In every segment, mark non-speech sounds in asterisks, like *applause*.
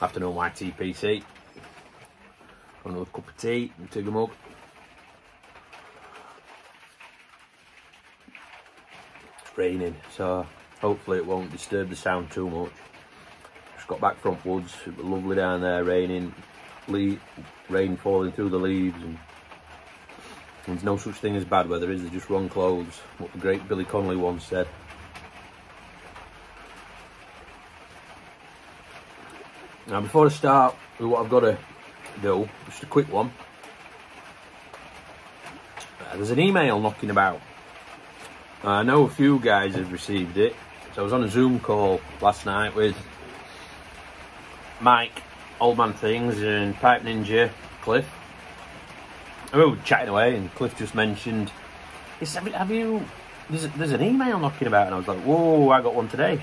Afternoon YTPC. Another cup of tea, take a mug. It's raining, so hopefully it won't disturb the sound too much. Just got back from woods, it was lovely down there, raining, le rain falling through the leaves and there's no such thing as bad weather, is there? Just wrong clothes. What the great Billy Connolly once said. Now, before I start with what I've got to do, just a quick one. Uh, there's an email knocking about. Uh, I know a few guys have received it. So I was on a Zoom call last night with Mike, Old Man Things, and Pipe Ninja, Cliff. And we were chatting away, and Cliff just mentioned, "Have you? There's, there's an email knocking about," and I was like, "Whoa, I got one today."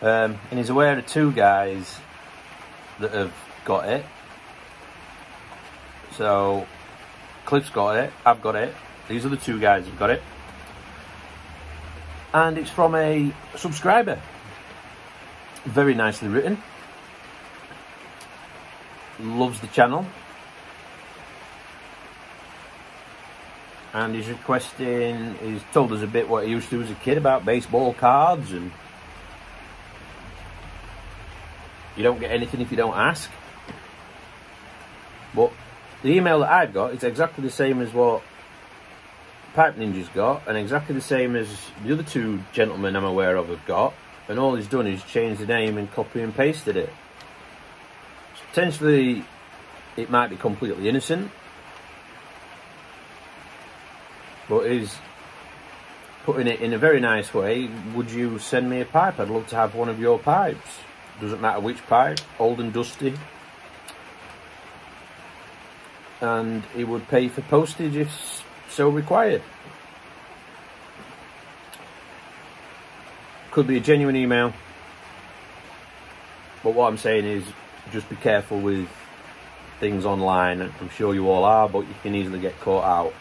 Um, and he's aware of two guys that have got it. So Cliff's got it, I've got it. These are the two guys who've got it. And it's from a subscriber. Very nicely written. Loves the channel. And he's requesting, he's told us a bit what he used to do as a kid about baseball cards and You don't get anything if you don't ask. But the email that I've got is exactly the same as what Pipe Ninja's got, and exactly the same as the other two gentlemen I'm aware of have got. And all he's done is changed the name and copy and pasted it. Potentially, it might be completely innocent, but he's putting it in a very nice way. Would you send me a pipe? I'd love to have one of your pipes doesn't matter which pipe, old and dusty. And he would pay for postage if so required. Could be a genuine email. But what I'm saying is just be careful with things online. I'm sure you all are, but you can easily get caught out.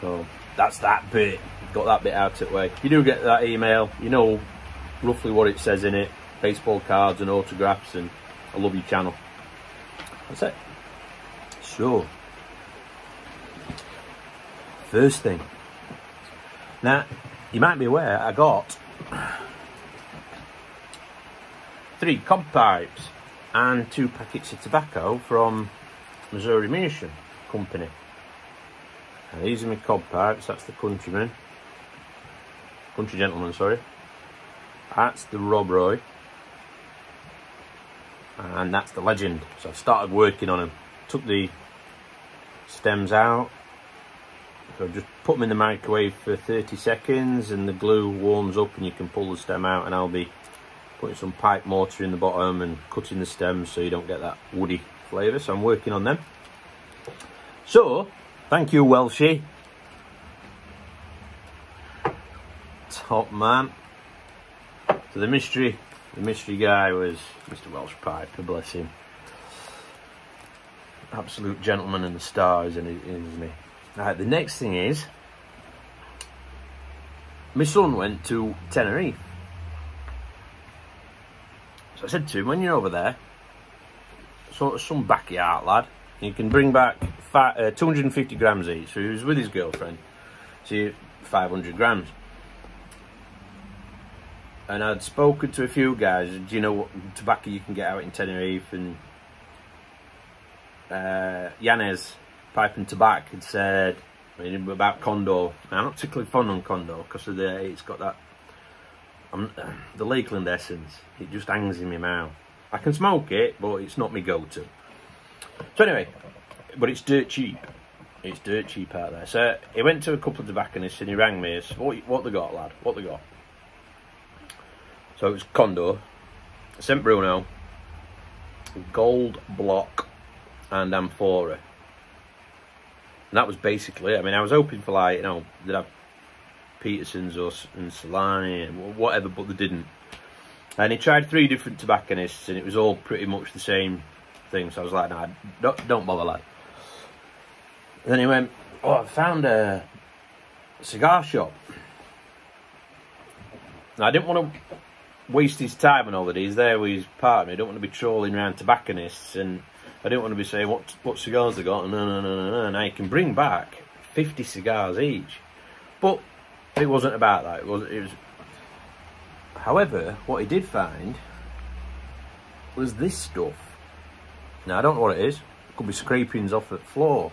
So that's that bit. Got that bit out of the way. You do get that email, you know roughly what it says in it baseball cards and autographs, and I love your channel. That's it. So, first thing. Now, you might be aware I got three cob pipes and two packets of tobacco from Missouri Meerschaum Company. Now, these are my cob pipes, that's the countryman. Country gentleman, sorry. That's the Rob Roy and that's the legend. So I've started working on them. Took the stems out. So just put them in the microwave for 30 seconds and the glue warms up and you can pull the stem out and I'll be putting some pipe mortar in the bottom and cutting the stems so you don't get that woody flavour. So I'm working on them. So, thank you Welshie. Top man. So the mystery the mystery guy was Mr. Welsh Piper, bless him. Absolute gentleman in the stars, isn't he? Right, the next thing is, my son went to Tenerife. So I said to him, when you're over there, sort of some backyard lad, you can bring back uh, 250 grams each. So he was with his girlfriend, so 500 grams and I'd spoken to a few guys. Do you know what tobacco you can get out in Tenerife? And uh, Yanez Pipe and Tobacco had said I mean, about Condor. Now, I'm not particularly fond on Condor because of the it's got that um, the Lakeland essence. It just hangs in my mouth. I can smoke it, but it's not my go-to. So anyway, but it's dirt cheap. It's dirt cheap out there. So he went to a couple of tobacconists and he rang me. Said, what, what they got, lad? What they got? So it was Condor, St Bruno, Gold Block, and Amphora. And that was basically it. I mean, I was hoping for like, you know, they'd have Peterson's or and Solani and whatever, but they didn't. And he tried three different tobacconists and it was all pretty much the same thing. So I was like, nah, don't, don't bother, lad. And then he went, oh, I found a cigar shop. Now, I didn't want to waste his time that. He's there with his partner. I don't want to be trolling around tobacconists, and I don't want to be saying what what cigars they got. No, no, no, no, no. And I can bring back fifty cigars each, but it wasn't about that. It was. It was. However, what he did find was this stuff. Now I don't know what it is. It could be scrapings off the floor,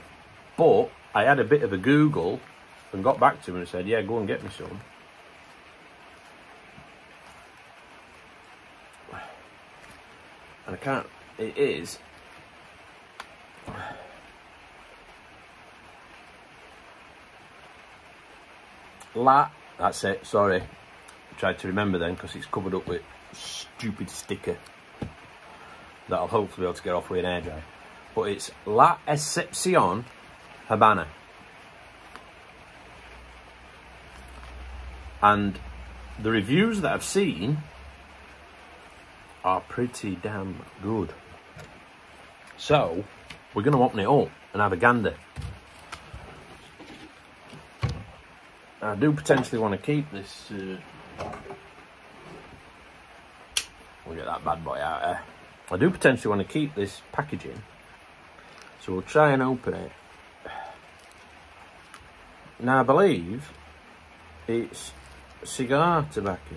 but I had a bit of a Google and got back to him and said, "Yeah, go and get me some." and I can't. It is. La. That's it. Sorry. I tried to remember then because it's covered up with stupid sticker that I'll hopefully be able to get off with an air dry. But it's La Excepcion Habana. And the reviews that I've seen are pretty damn good. So, we're going to open it up and have a gander. I do potentially want to keep this. Uh, we'll get that bad boy out there. I do potentially want to keep this packaging. So we'll try and open it. Now I believe it's cigar tobacco.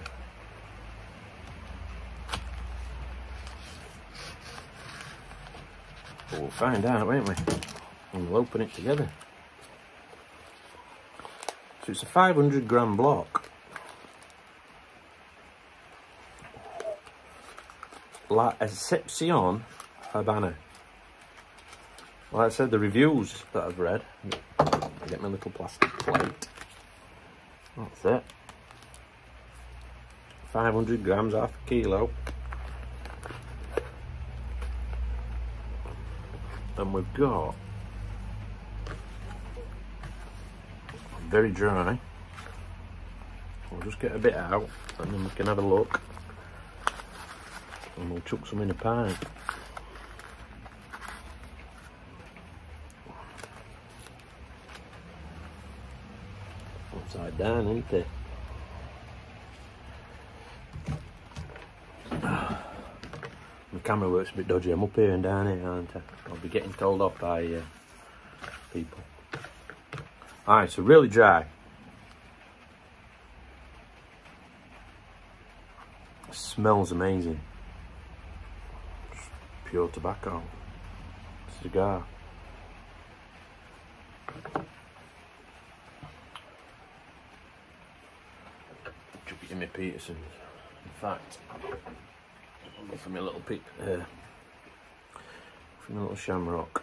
We'll find out, won't we? And we'll open it together. So it's a 500 gram block. La Excepcion Habana. Like I said, the reviews that I've read. I get my little plastic plate. That's it. 500 grams half a kilo. And we've got very dry. We'll just get a bit out and then we can have a look. And we'll chuck some in a pipe upside down isn't it camera works a bit dodgy. I'm up here and down here, aren't I? I'll be getting told off by uh, people. Alright, so really dry. smells amazing. Pure tobacco. Cigar. Chuck it in my From a little peep here. from a little shamrock.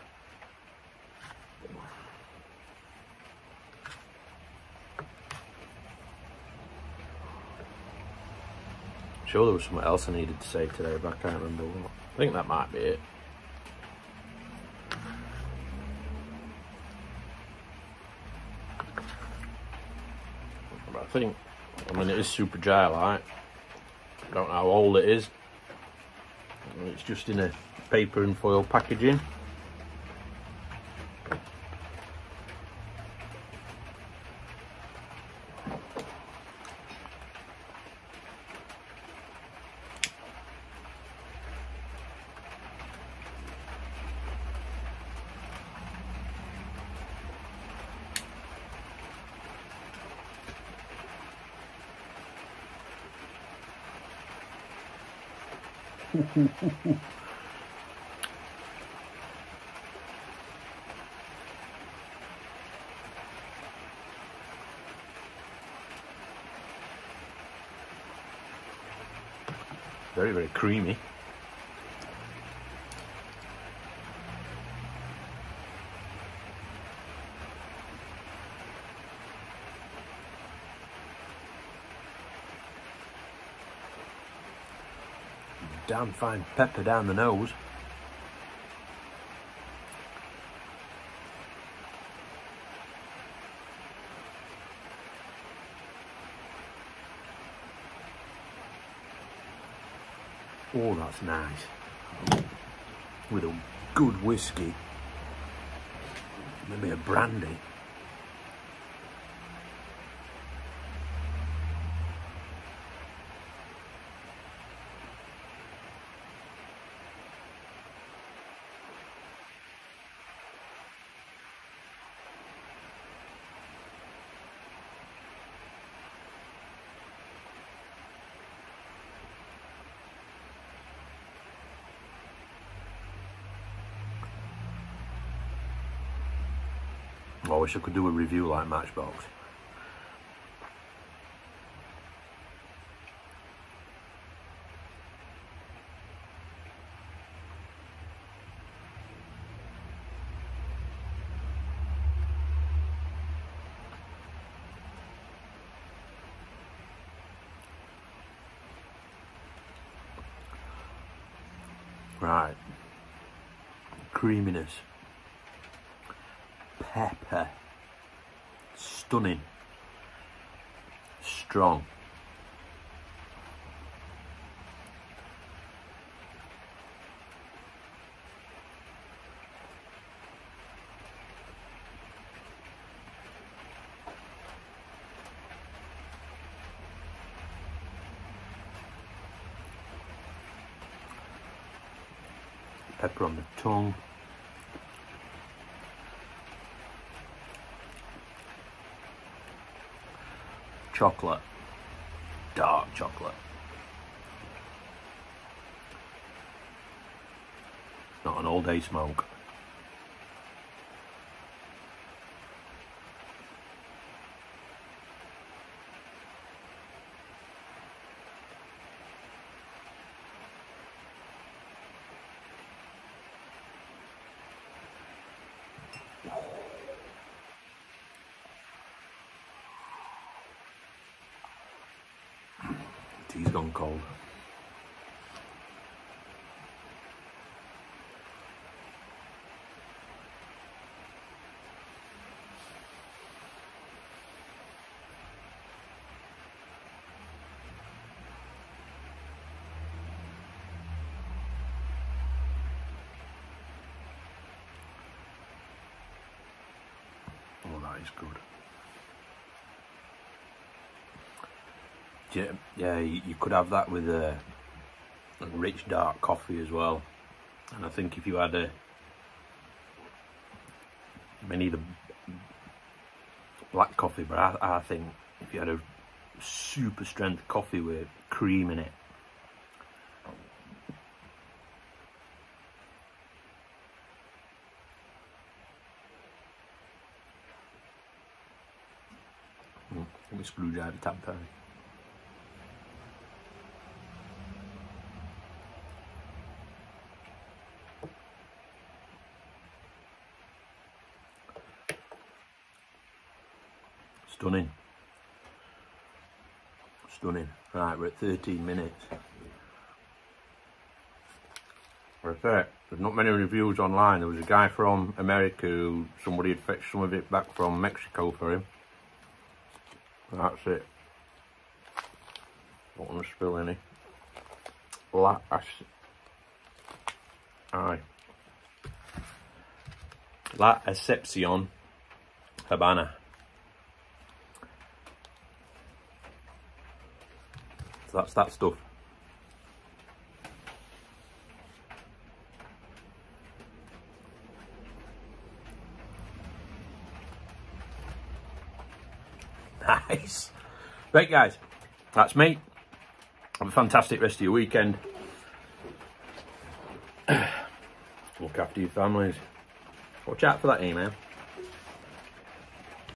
I'm sure there was something else I needed to say today, but I can't remember what. I think that might be it. I think, I mean, it is super dry. I don't know how old it is. It's just in a paper and foil packaging. Very, very creamy. Damn fine pepper down the nose. Oh, that's nice. With a good whiskey. Maybe a brandy. I wish I could do a review like Matchbox. Right. Creaminess. Pepper. Stunning. Strong. pepper on the tongue. Chocolate, dark chocolate. Not an all day smoke. Tea's gone cold. Oh, that is good. Yeah, yeah, you could have that with a, rich dark coffee as well. And I think if you had a, of the black coffee, but I, I think if you had a super strength coffee with cream in it, Mm, me screwdriver Stunning. Stunning. Right, we're at 13 minutes. It. There's not many reviews online. There was a guy from America who somebody had fetched some of it back from Mexico for him. That's it. Don't want to spill any. La Aye. La Acepcion Habana. That's that stuff. *laughs* Nice. Right, guys, that's me. Have a fantastic rest of your weekend. *clears throat* Look after your families. Watch out for that email.